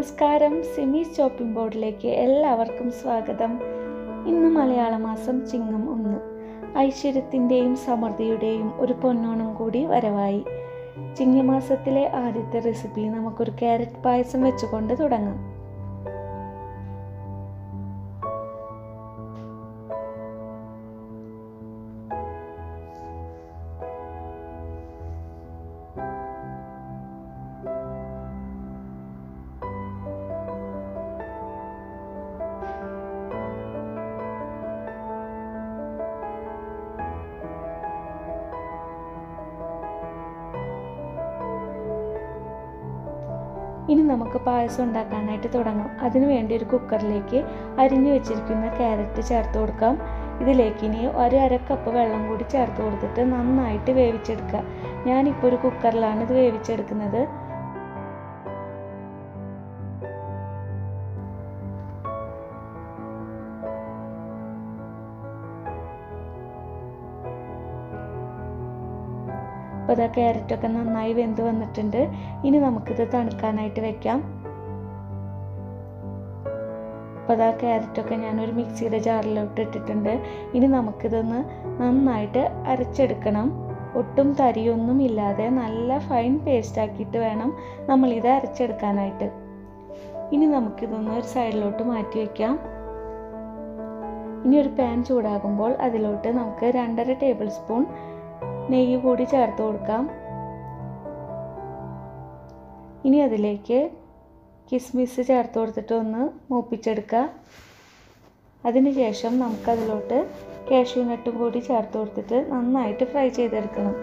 നമസ്കാരം. സിമി ഷോപ്പിംഗ് ബോർഡിലേക്ക് എല്ലാവർക്കും സ്വാഗതം. ഇന്ന് മലയാള മാസം ചിങ്ങം ഒന്ന്. ഐശ്വര്യത്തിന്റെയും സമൃദ്ധിയുടെയും ഒരു പൊന്നോണം കൂടി വരവായി. ചിങ്ങമാസത്തിലെ ആദ്യത്തെ റെസിപ്പി നമുക്കൊരു ക്യാരറ്റ് പായസം വെച്ചുകൊണ്ട് തുടങ്ങാം. ഇനി നമുക്ക് പായസം ഉണ്ടാക്കാനായിട്ട് തുടങ്ങാം. അതിനു വേണ്ടി ഒരു കുക്കറിലേക്ക് അരിഞ്ഞു വെച്ചിരിക്കുന്ന ക്യാരറ്റ് ചേർത്ത് കൊടുക്കാം. ഇതിലേക്ക് ഇനി ഒരു അര കപ്പ് വെള്ളം കൂടി ചേർത്ത് കൊടുത്തിട്ട് നന്നായിട്ട് വേവിച്ചെടുക്കുക. ഞാനിപ്പോൾ ഒരു കുക്കറിലാണ് ഇത് വേവിച്ചെടുക്കുന്നത്. അപ്പോൾ ഇതാ ക്യാരറ്റൊക്കെ നന്നായി വെന്ത് വന്നിട്ടുണ്ട്. ഇനി നമുക്കിത് തണുക്കാനായിട്ട് വെക്കാം. അപ്പോൾ ഇതാ ക്യാരറ്റൊക്കെ ഞാനൊരു മിക്സിയുടെ ജാറിലോട്ട് ഇട്ടിട്ടുണ്ട്. ഇനി നമുക്കിതൊന്ന് നന്നായിട്ട് അരച്ചെടുക്കണം. ഒട്ടും തരിയൊന്നും ഇല്ലാതെ നല്ല ഫൈൻ പേസ്റ്റ് ആക്കിയിട്ട് വേണം നമ്മളിത് അരച്ചെടുക്കാനായിട്ട്. ഇനി നമുക്കിതൊന്ന് ഒരു സൈഡിലോട്ട് മാറ്റി വയ്ക്കാം ഇനി ഒരു പാൻ ചൂടാകുമ്പോൾ അതിലോട്ട് നമുക്ക് രണ്ടര ടേബിൾ സ്പൂൺ നെയ്യ് കൂടി ചേർത്ത് കൊടുക്കാം. ഇനി അതിലേക്ക് കിസ്മിസ് ചേർത്ത് കൊടുത്തിട്ട് ഒന്ന് മൂപ്പിച്ചെടുക്കുക. അതിനുശേഷം നമുക്കതിലോട്ട് കാഷ്യൂ നട്ടും കൂടി ചേർത്ത് കൊടുത്തിട്ട് നന്നായിട്ട് ഫ്രൈ ചെയ്തെടുക്കണം.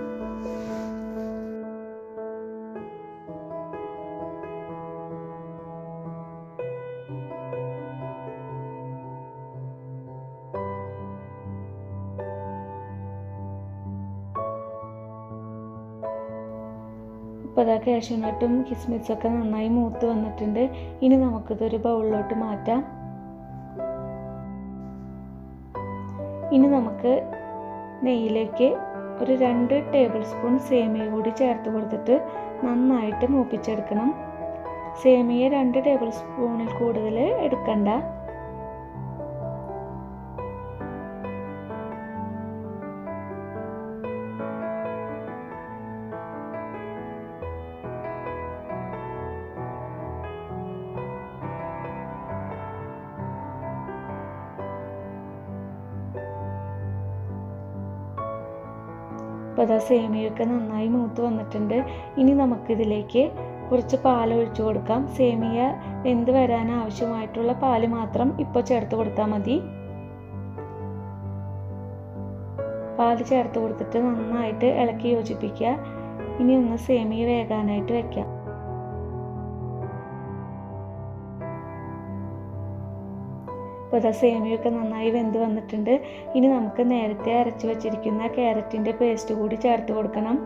ഇപ്പോൾ അതാ കാഷ്യൂനട്ടും ഒക്കെ നന്നായി മൂത്ത് വന്നിട്ടുണ്ട്. ഇനി നമുക്കിതൊരു ബൗളിലോട്ട് മാറ്റാം. ഇനി നമുക്ക് നെയ്യിലേക്ക് ഒരു രണ്ട് ടേബിൾ സ്പൂൺ സേമിയ കൂടി ചേർത്ത് കൊടുത്തിട്ട് നന്നായിട്ട് മൂപ്പിച്ചെടുക്കണം. സേമിയ രണ്ട് ടേബിൾ സ്പൂണിൽ കൂടുതൽ എടുക്കണ്ട. അപ്പോൾ അതാ സേമിയൊക്കെ നന്നായി മൂത്ത് വന്നിട്ടുണ്ട്. ഇനി നമുക്കിതിലേക്ക് കുറച്ച് പാൽ ഒഴിച്ചു കൊടുക്കാം. സേമിയ വെന്ത് വരാൻ ആവശ്യമായിട്ടുള്ള പാൽ മാത്രം ഇപ്പോൾ ചേർത്ത് കൊടുത്താൽ മതി. പാൽ ചേർത്ത് കൊടുത്തിട്ട് നന്നായിട്ട് ഇളക്കി യോജിപ്പിക്കുക. ഇനി ഒന്ന് സേമിയ വേകാനായിട്ട് വെക്കാം. അപ്പോൾ ഇതാ സേമിയൊക്കെ നന്നായി വെന്ത് വന്നിട്ടുണ്ട്. ഇനി നമുക്ക് നേരത്തെ അരച്ച് വെച്ചിരിക്കുന്ന ക്യാരറ്റിന്റെ പേസ്റ്റ് കൂടി ചേർത്ത് കൊടുക്കണം.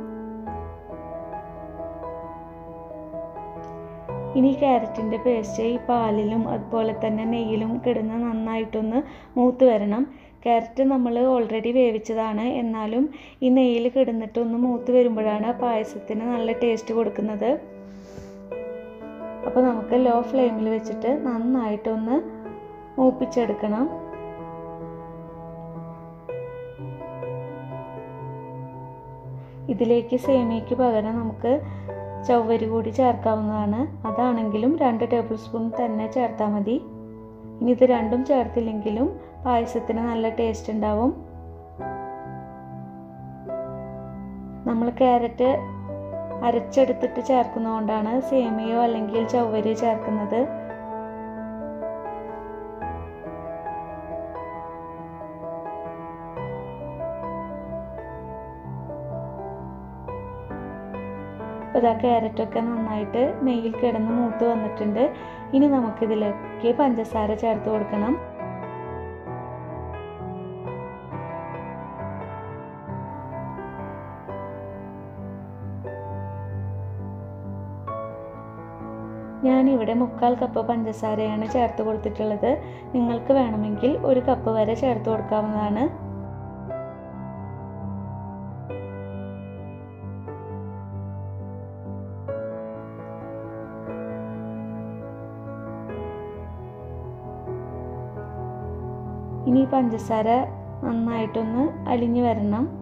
ഇനി ക്യാരറ്റിന്റെ പേസ്റ്റ് ഈ പാലിലും അതുപോലെ തന്നെ നെയ്യിലും കിടന്ന് നന്നായിട്ടൊന്ന് മൂത്ത് വരണം. ക്യാരറ്റ് നമ്മൾ ഓൾറെഡി വേവിച്ചതാണ്. എന്നാലും ഈ നെയ്യിൽ കിടന്നിട്ടൊന്ന് മൂത്ത് വരുമ്പോഴാണ് പായസത്തിന് നല്ല ടേസ്റ്റ് കൊടുക്കുന്നത്. അപ്പോൾ നമുക്ക് ലോ ഫ്ലെയിമിൽ വെച്ചിട്ട് നന്നായിട്ടൊന്ന് മൂപ്പിച്ചെടുക്കണം. ഇതിലേക്ക് സേമിയയ്ക്ക് പകരം നമുക്ക് ചവ്വരി കൂടി ചേർക്കാവുന്നതാണ്. അതാണെങ്കിലും രണ്ട് ടേബിൾ സ്പൂൺ തന്നെ ചേർത്താൽ മതി. ഇനി ഇത് രണ്ടും ചേർത്തില്ലെങ്കിലും പായസത്തിന് നല്ല ടേസ്റ്റ് ഉണ്ടാവും. നമ്മൾ ക്യാരറ്റ് അരച്ചെടുത്തിട്ട് ചേർക്കുന്നതുകൊണ്ടാണ് സേമിയോ അല്ലെങ്കിൽ ചവ്വരിയോ ചേർക്കുന്നത്. അപ്പോൾ ഇതാ ക്യാരറ്റൊക്കെ നന്നായിട്ട് നെയ്യിൽ കിടന്ന് മൂത്ത് വന്നിട്ടുണ്ട്. ഇനി നമുക്കിതിലേക്ക് പഞ്ചസാര ചേർത്ത് കൊടുക്കണം. ഞാനിവിടെ മുക്കാൽ കപ്പ് പഞ്ചസാരയാണ് ചേർത്ത് കൊടുത്തിട്ടുള്ളത്. നിങ്ങൾക്ക് വേണമെങ്കിൽ ഒരു കപ്പ് വരെ ചേർത്ത് കൊടുക്കാവുന്നതാണ്. ഇനി പഞ്ചസാര നന്നായിട്ടൊന്ന് അലിഞ്ഞു വരണം.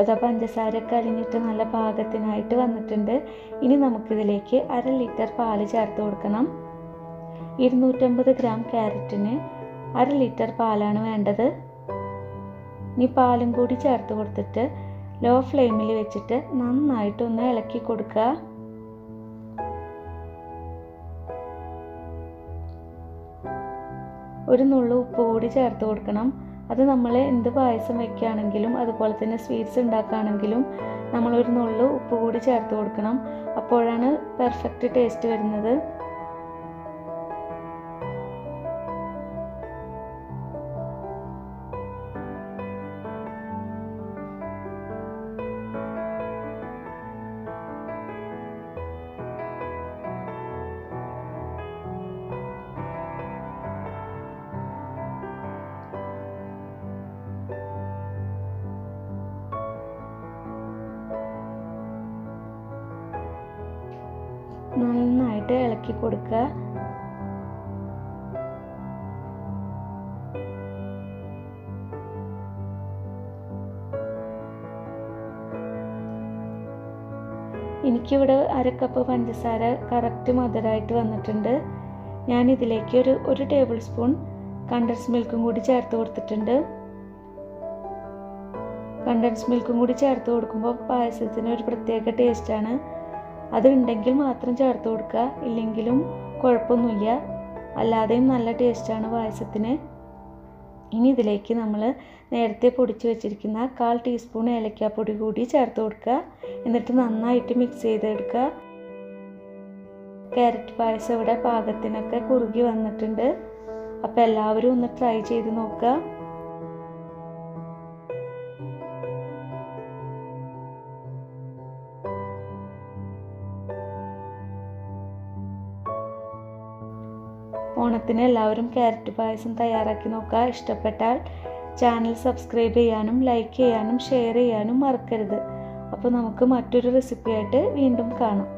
അപ്പോൾ പഞ്ചസാരയൊക്കെ അലിഞ്ഞിട്ട് നല്ല പാകത്തിനായിട്ട് വന്നിട്ടുണ്ട്. ഇനി നമുക്കിതിലേക്ക് അര ലിറ്റർ പാൽ ചേർത്ത് കൊടുക്കണം. ഇരുന്നൂറ്റമ്പത് ഗ്രാം ക്യാരറ്റിന് അര ലിറ്റർ പാലാണ് വേണ്ടത്. ഇനി പാലും കൂടി ചേർത്ത് കൊടുത്തിട്ട് ലോ ഫ്ലെയിമിൽ വെച്ചിട്ട് നന്നായിട്ടൊന്ന് ഇളക്കി കൊടുക്കുക. ഒരു നുള്ളു ഉപ്പ് കൂടി ചേർത്ത് കൊടുക്കണം. അത് നമ്മൾ എന്ത് പായസം വെക്കുകയാണെങ്കിലും അതുപോലെ തന്നെ സ്വീറ്റ്സ് ഉണ്ടാക്കുകയാണെങ്കിലും നമ്മളൊരു നുള്ളു ഉപ്പ് കൂടി ചേർത്ത് കൊടുക്കണം. അപ്പോഴാണ് പെർഫെക്റ്റ് ടേസ്റ്റ് വരുന്നത്. നന്നായിട്ട് ഇളക്കി കൊടുക്കുക എനിക്കിവിടെ അരക്കപ്പ് പഞ്ചസാര കറക്റ്റ് മധുരമായിട്ട് വന്നിട്ടുണ്ട്. ഞാൻ ഇതിലേക്ക് ഒരു ഒരു ടേബിൾ സ്പൂൺ കണ്ടൻസ് മിൽക്കും കൂടി ചേർത്ത് കൊടുത്തിട്ടുണ്ട്. കണ്ടൻസ് മിൽക്കും കൂടി ചേർത്ത് കൊടുക്കുമ്പോൾ പായസത്തിന് ഒരു പ്രത്യേക ടേസ്റ്റാണ് അത് ഉണ്ടെങ്കിൽ മാത്രം ചേർത്ത് കൊടുക്കുക. ഇല്ലെങ്കിലും കുഴപ്പമൊന്നുമില്ല. അല്ലാതെയും നല്ല ടേസ്റ്റാണ് പായസത്തിന്. ഇനി ഇതിലേക്ക് നമ്മൾ നേരത്തെ പൊടിച്ച് വെച്ചിരിക്കുന്ന കാൽ ടീസ്പൂൺ ഏലക്കാപ്പൊടി കൂടി ചേർത്ത് കൊടുക്കുക. എന്നിട്ട് നന്നായിട്ട് മിക്സ് ചെയ്തെടുക്കുക. ക്യാരറ്റ് പായസം ഇവിടെ പാകത്തിനൊക്കെ കുറുകി വന്നിട്ടുണ്ട്. അപ്പോൾ എല്ലാവരും ഒന്ന് ട്രൈ ചെയ്ത് നോക്കുക. ഓണത്തിന് എല്ലാവരും ക്യാരറ്റ് പായസം തയ്യാറാക്കി നോക്കുക. ഇഷ്ടപ്പെട്ടാൽ ചാനൽ സബ്സ്ക്രൈബ് ചെയ്യാനും ലൈക്ക് ചെയ്യാനും ഷെയർ ചെയ്യാനും മറക്കരുത്. അപ്പോൾ നമുക്ക് മറ്റൊരു റെസിപ്പിയായിട്ട് വീണ്ടും കാണാം.